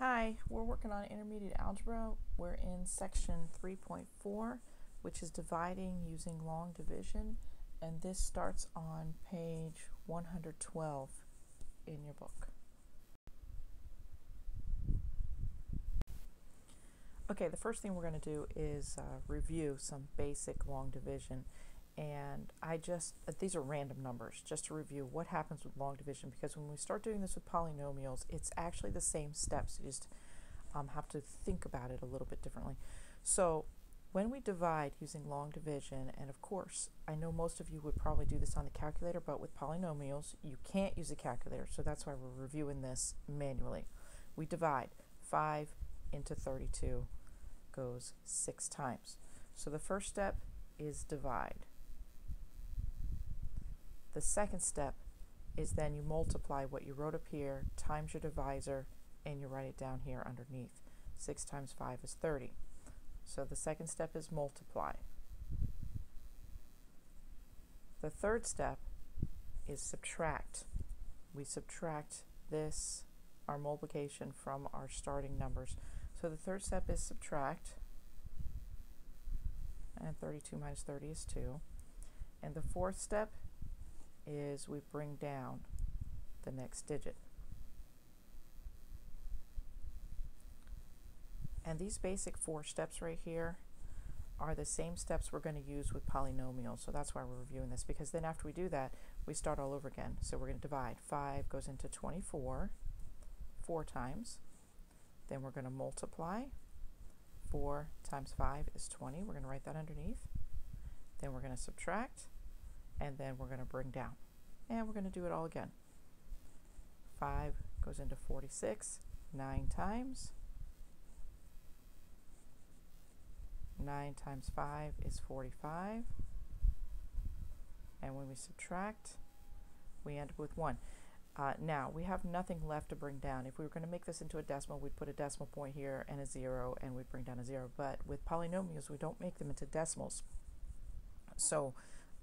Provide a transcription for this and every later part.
Hi, we're working on intermediate algebra. We're in section 3.4, which is dividing using long division, and this starts on page 112 in your book. Okay, the first thing we're going to do is uh, review some basic long division and I just, uh, these are random numbers, just to review what happens with long division, because when we start doing this with polynomials, it's actually the same steps, you just um, have to think about it a little bit differently. So when we divide using long division, and of course, I know most of you would probably do this on the calculator, but with polynomials, you can't use a calculator, so that's why we're reviewing this manually. We divide 5 into 32 goes 6 times. So the first step is divide. The second step is then you multiply what you wrote up here times your divisor and you write it down here underneath. 6 times 5 is 30. So the second step is multiply. The third step is subtract. We subtract this, our multiplication, from our starting numbers. So the third step is subtract. And 32 minus 30 is 2. And the fourth step is we bring down the next digit. And these basic four steps right here are the same steps we're going to use with polynomials. So that's why we're reviewing this, because then after we do that, we start all over again. So we're going to divide. 5 goes into 24 four times. Then we're going to multiply. 4 times 5 is 20. We're going to write that underneath. Then we're going to subtract and then we're going to bring down. And we're going to do it all again. 5 goes into 46 nine times. 9 times 5 is 45. And when we subtract, we end up with 1. Uh, now, we have nothing left to bring down. If we were going to make this into a decimal, we'd put a decimal point here and a 0, and we'd bring down a 0. But with polynomials, we don't make them into decimals. So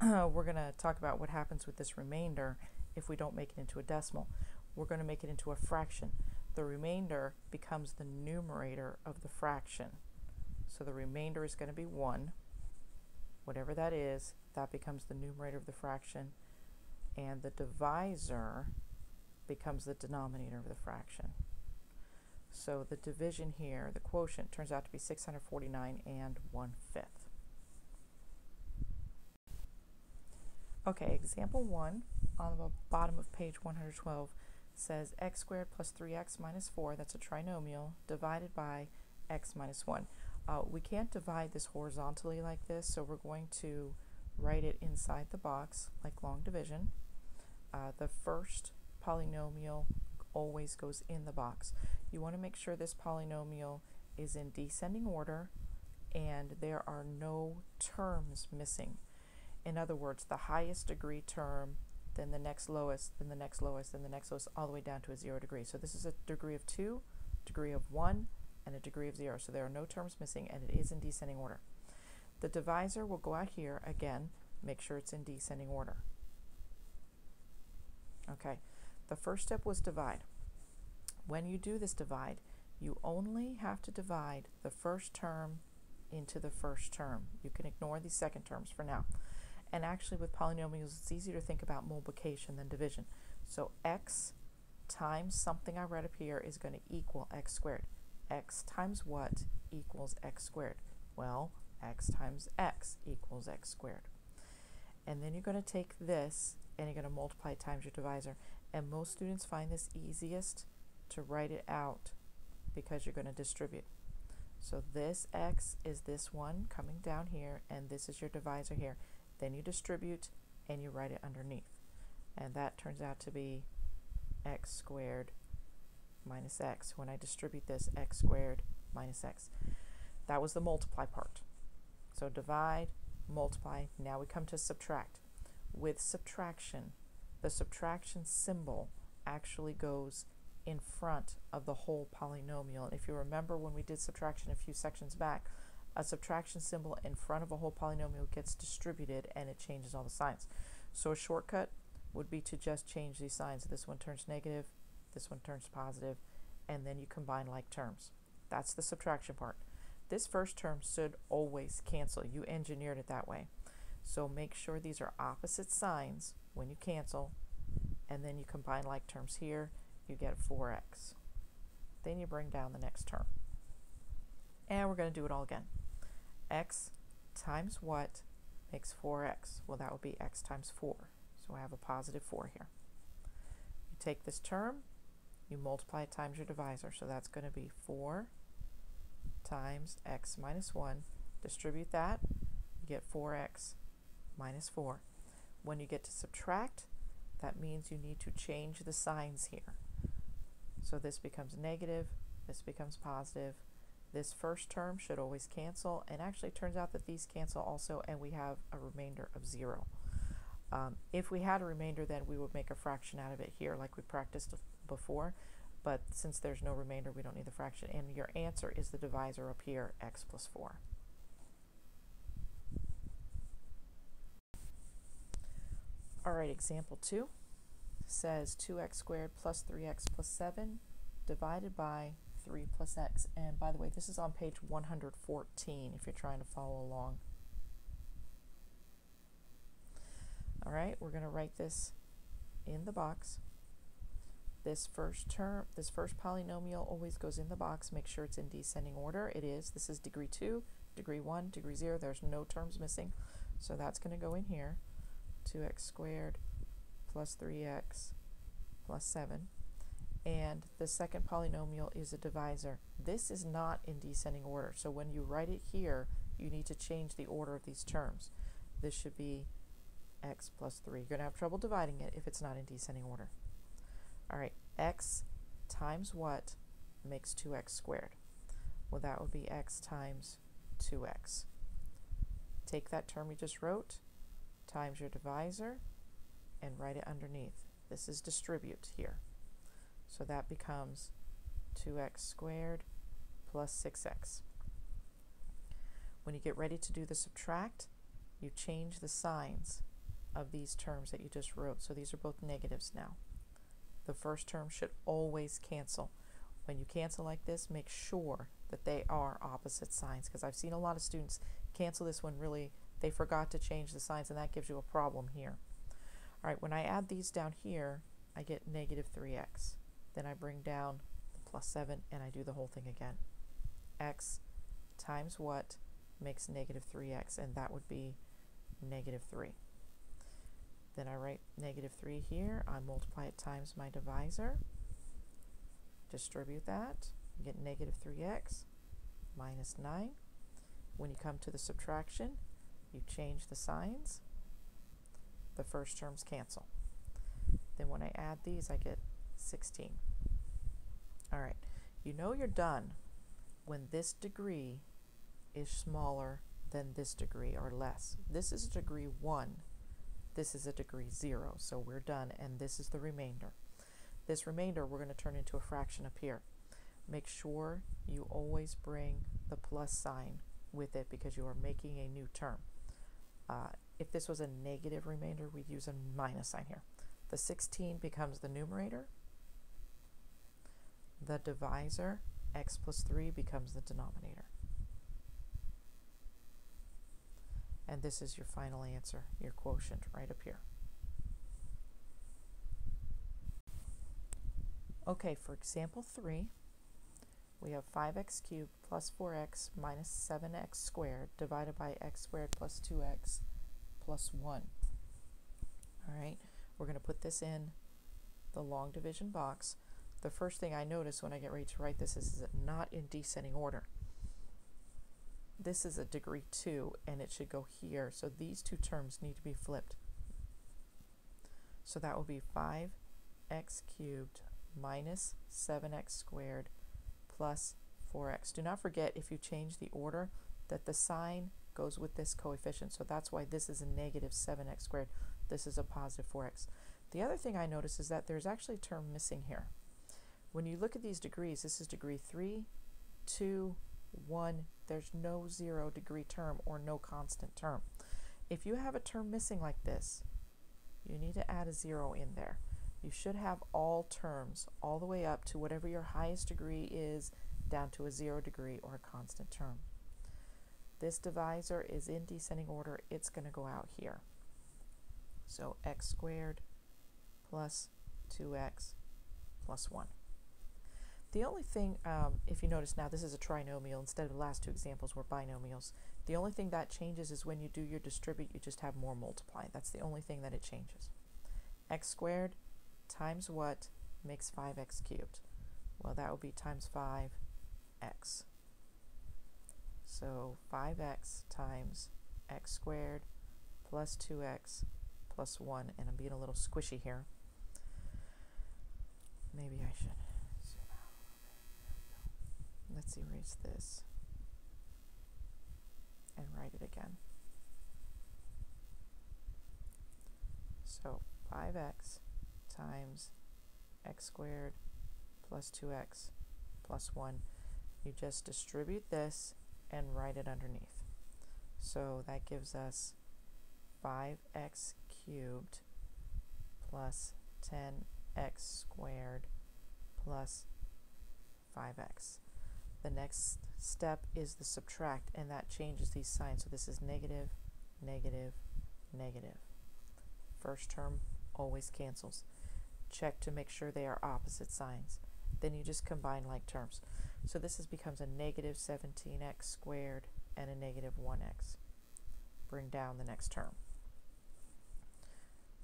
we're going to talk about what happens with this remainder if we don't make it into a decimal. We're going to make it into a fraction. The remainder becomes the numerator of the fraction. So the remainder is going to be 1. Whatever that is, that becomes the numerator of the fraction. And the divisor becomes the denominator of the fraction. So the division here, the quotient, turns out to be 649 and 1 fifth. Okay, example 1 on the bottom of page 112 says x squared plus 3x minus 4, that's a trinomial, divided by x minus 1. Uh, we can't divide this horizontally like this, so we're going to write it inside the box like long division. Uh, the first polynomial always goes in the box. You want to make sure this polynomial is in descending order and there are no terms missing. In other words, the highest degree term, then the next lowest, then the next lowest, then the next lowest, all the way down to a zero degree. So this is a degree of 2, degree of 1, and a degree of 0. So there are no terms missing, and it is in descending order. The divisor will go out here, again, make sure it's in descending order. Okay, the first step was divide. When you do this divide, you only have to divide the first term into the first term. You can ignore these second terms for now. And actually with polynomials, it's easier to think about multiplication than division. So x times something I read up here is going to equal x squared. x times what equals x squared? Well, x times x equals x squared. And then you're going to take this and you're going to multiply it times your divisor. And most students find this easiest to write it out because you're going to distribute. So this x is this one coming down here, and this is your divisor here. Then you distribute and you write it underneath. And that turns out to be x squared minus x. When I distribute this, x squared minus x. That was the multiply part. So divide, multiply. Now we come to subtract. With subtraction, the subtraction symbol actually goes in front of the whole polynomial. And if you remember when we did subtraction a few sections back, a subtraction symbol in front of a whole polynomial gets distributed and it changes all the signs. So a shortcut would be to just change these signs. This one turns negative, this one turns positive, and then you combine like terms. That's the subtraction part. This first term should always cancel. You engineered it that way. So make sure these are opposite signs when you cancel, and then you combine like terms here, you get 4x. Then you bring down the next term. And we're going to do it all again. X times what makes 4x? Well, that would be x times 4. So I have a positive 4 here. You take this term, you multiply it times your divisor. So that's going to be 4 times x minus 1. Distribute that, you get 4x minus 4. When you get to subtract, that means you need to change the signs here. So this becomes negative, this becomes positive. This first term should always cancel, and actually turns out that these cancel also, and we have a remainder of 0. Um, if we had a remainder, then we would make a fraction out of it here like we practiced before. But since there's no remainder, we don't need the fraction. And your answer is the divisor up here, x plus 4. All right, example 2 says 2x squared plus 3x plus 7 divided by 3 plus x. And by the way, this is on page 114 if you're trying to follow along. All right, we're going to write this in the box. This first term, this first polynomial always goes in the box. Make sure it's in descending order. It is. This is degree 2, degree 1, degree 0. There's no terms missing. So that's going to go in here. 2x squared plus 3x plus 7. And the second polynomial is a divisor. This is not in descending order. So when you write it here, you need to change the order of these terms. This should be x plus 3. You're going to have trouble dividing it if it's not in descending order. All right, x times what makes 2x squared? Well, that would be x times 2x. Take that term you just wrote, times your divisor, and write it underneath. This is distribute here. So that becomes 2x squared plus 6x. When you get ready to do the subtract, you change the signs of these terms that you just wrote. So these are both negatives now. The first term should always cancel. When you cancel like this, make sure that they are opposite signs because I've seen a lot of students cancel this when really they forgot to change the signs and that gives you a problem here. All right, when I add these down here, I get negative 3x. Then I bring down the plus 7 and I do the whole thing again. x times what makes negative 3x and that would be negative 3. Then I write negative 3 here. I multiply it times my divisor. Distribute that. get negative 3x minus 9. When you come to the subtraction, you change the signs. The first terms cancel. Then when I add these, I get 16. All right, you know you're done when this degree is smaller than this degree or less. This is a degree 1 this is a degree 0, so we're done, and this is the remainder. This remainder we're going to turn into a fraction up here. Make sure you always bring the plus sign with it because you are making a new term. Uh, if this was a negative remainder, we'd use a minus sign here. The 16 becomes the numerator. The divisor, x plus 3, becomes the denominator. and this is your final answer, your quotient right up here. Okay, for example 3, we have 5x cubed plus 4x minus 7x squared divided by x squared plus 2x plus 1. All right, we're going to put this in the long division box. The first thing I notice when I get ready to write this is, is not in descending order this is a degree 2 and it should go here. So these two terms need to be flipped. So that will be 5x cubed minus 7x squared plus 4x. Do not forget if you change the order that the sign goes with this coefficient. So that's why this is a negative 7x squared. This is a positive 4x. The other thing I notice is that there's actually a term missing here. When you look at these degrees, this is degree 3, 2, 1, there's no zero degree term or no constant term. If you have a term missing like this, you need to add a zero in there. you should have all terms all the way up to whatever your highest degree is down to a zero degree or a constant term. This divisor is in descending order. It's going to go out here. So x squared plus 2x plus 1. The only thing, um, if you notice now, this is a trinomial. Instead of the last two examples were binomials. The only thing that changes is when you do your distribute, you just have more multiply. That's the only thing that it changes. x squared times what makes 5x cubed? Well, that would be times 5x. So 5x times x squared plus 2x plus 1, and I'm being a little squishy here. Maybe I should zoom out a little bit. Let's erase this and write it again. So 5x times x squared plus 2x plus 1. You just distribute this and write it underneath. So that gives us 5x cubed plus 10x squared plus 5x. The next step is the subtract, and that changes these signs. So this is negative, negative, negative. First term always cancels. Check to make sure they are opposite signs. Then you just combine like terms. So this is, becomes a negative 17x squared and a negative 1x. Bring down the next term.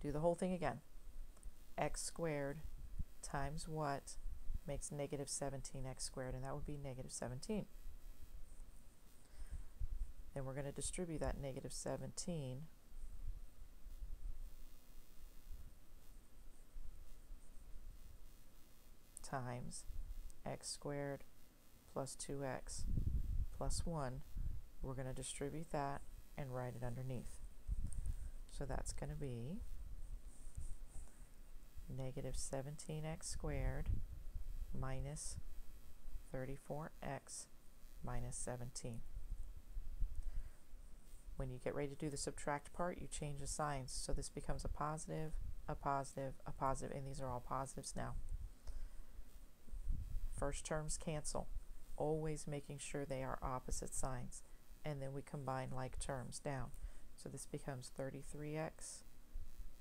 Do the whole thing again. x squared times what makes negative 17x squared, and that would be negative 17. Then we're going to distribute that negative 17 times x squared plus 2x plus 1. We're going to distribute that and write it underneath. So that's going to be negative 17x squared minus 34x minus 17. When you get ready to do the subtract part, you change the signs. So this becomes a positive, a positive, a positive, and these are all positives now. First terms cancel, always making sure they are opposite signs. And then we combine like terms down. So this becomes 33x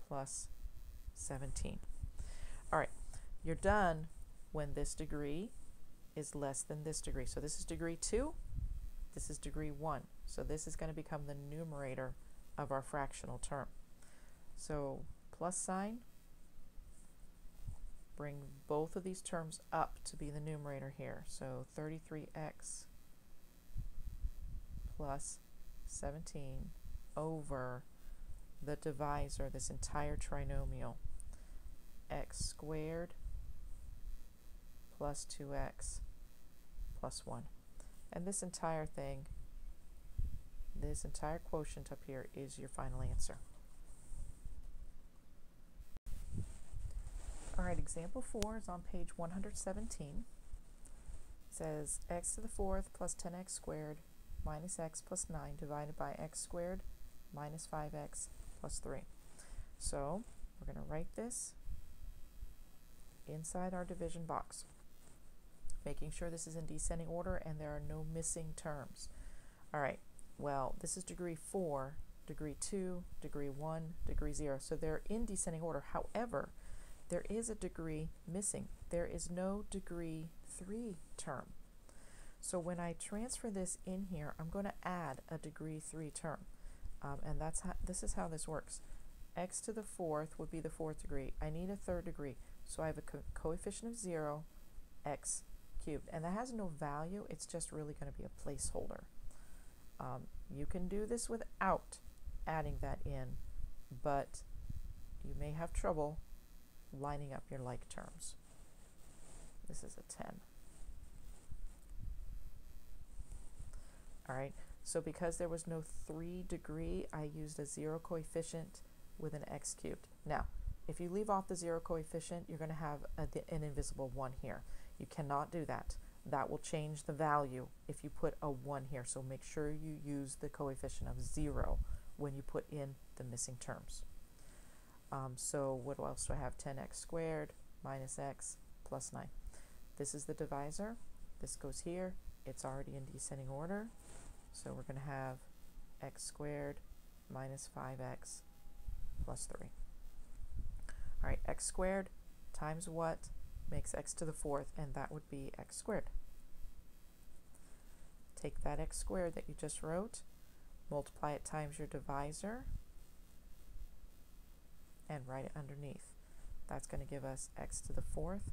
plus 17. All right, you're done when this degree is less than this degree. So this is degree 2, this is degree 1. So this is going to become the numerator of our fractional term. So plus sign bring both of these terms up to be the numerator here. So 33x plus 17 over the divisor, this entire trinomial, x squared plus 2x plus 1. And this entire thing, this entire quotient up here is your final answer. All right, example 4 is on page 117. It says x to the fourth plus 10x squared minus x plus 9 divided by x squared minus 5x plus 3. So we're going to write this inside our division box, making sure this is in descending order and there are no missing terms. All right, well, this is degree 4, degree 2, degree 1, degree 0. So they're in descending order. However, there is a degree missing. There is no degree 3 term. So when I transfer this in here, I'm going to add a degree 3 term. Um, and that's how, this is how this works. x to the fourth would be the fourth degree. I need a third degree. So I have a co coefficient of 0, x cubed. And that has no value. It's just really going to be a placeholder. Um, you can do this without adding that in, but you may have trouble lining up your like terms. This is a 10. All right, so because there was no 3 degree, I used a 0 coefficient with an x cubed. Now, if you leave off the 0 coefficient, you're going to have a, an invisible 1 here. You cannot do that. That will change the value if you put a 1 here. So make sure you use the coefficient of 0 when you put in the missing terms. Um, so what else do I have? 10x squared minus x plus 9. This is the divisor. This goes here. It's already in descending order. So we're going to have x squared minus 5x plus 3. All right, x squared times what makes x to the fourth, and that would be x squared. Take that x squared that you just wrote, multiply it times your divisor, and write it underneath. That's going to give us x to the fourth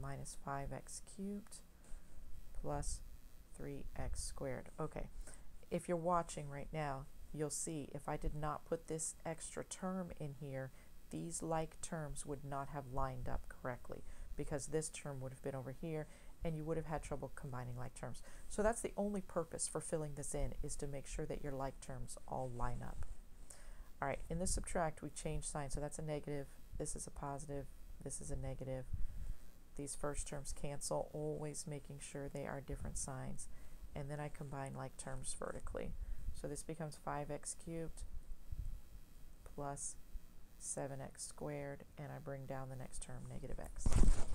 minus 5x cubed plus 3x squared. Okay, if you're watching right now, you'll see if I did not put this extra term in here, these like terms would not have lined up correctly because this term would have been over here and you would have had trouble combining like terms. So that's the only purpose for filling this in is to make sure that your like terms all line up. All right, in the subtract, we change sign. So that's a negative, this is a positive, this is a negative. These first terms cancel, always making sure they are different signs. And then I combine like terms vertically. So this becomes 5x cubed plus 7x squared, and I bring down the next term, negative x.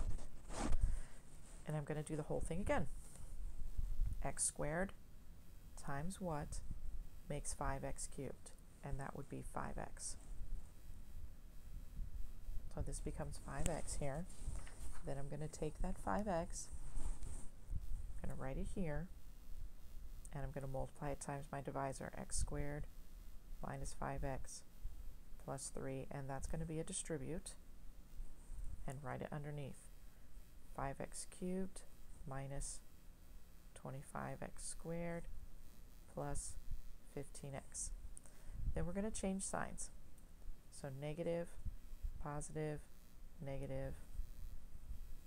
And I'm going to do the whole thing again. x squared times what makes 5x cubed? And that would be 5x. So this becomes 5x here. Then I'm going to take that 5x, I'm going to write it here, and I'm going to multiply it times my divisor, x squared minus 5x plus 3, and that's going to be a distribute, and write it underneath. 5x cubed minus 25x squared plus 15x. Then we're going to change signs. So negative, positive, negative.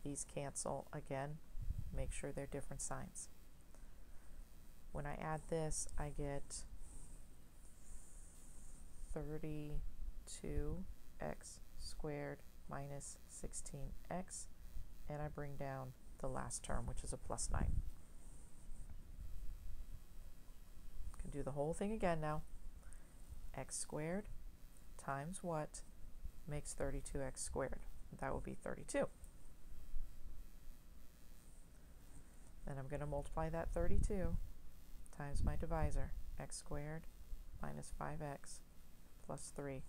These cancel again. Make sure they're different signs. When I add this, I get 32x squared minus 16x, and I bring down the last term, which is a plus 9. Can do the whole thing again now x squared times what makes 32x squared? That would be 32. Then I'm going to multiply that 32 times my divisor, x squared minus 5x plus 3.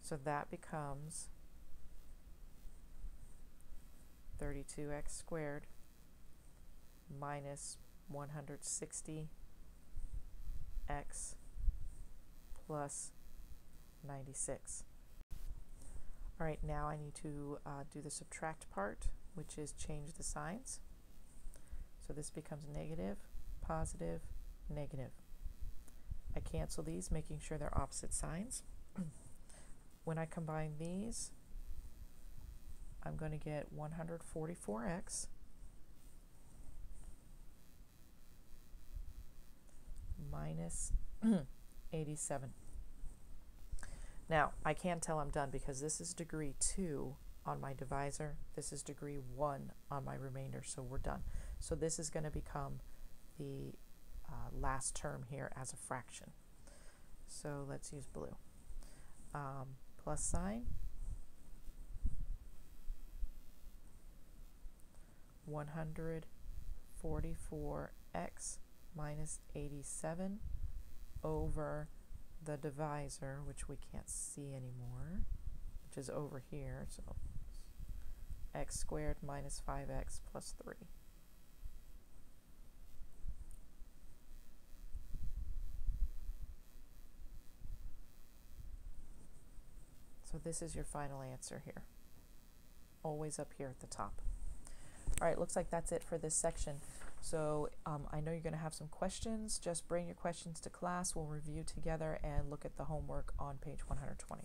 So that becomes 32x squared minus 160x plus 96. All right, now I need to uh, do the subtract part, which is change the signs. So this becomes negative, positive, negative. I cancel these, making sure they're opposite signs. when I combine these, I'm going to get 144x minus 87. Now, I can't tell I'm done because this is degree 2 on my divisor. This is degree 1 on my remainder, so we're done. So this is going to become the uh, last term here as a fraction. So let's use blue. Um, plus sign. 144x minus 87 over the divisor, which we can't see anymore, which is over here, so x squared minus 5x plus 3. So this is your final answer here. Always up here at the top. All right, looks like that's it for this section. So um, I know you're going to have some questions. Just bring your questions to class. We'll review together and look at the homework on page 120.